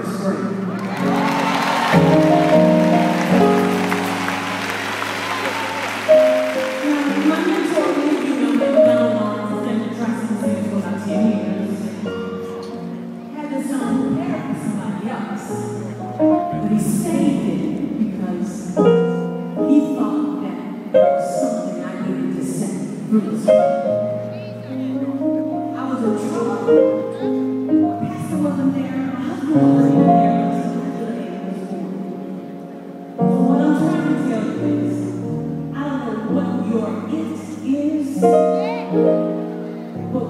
first grade. But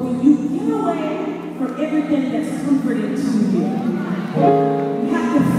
when you get away from everything that's comforting to you, you have to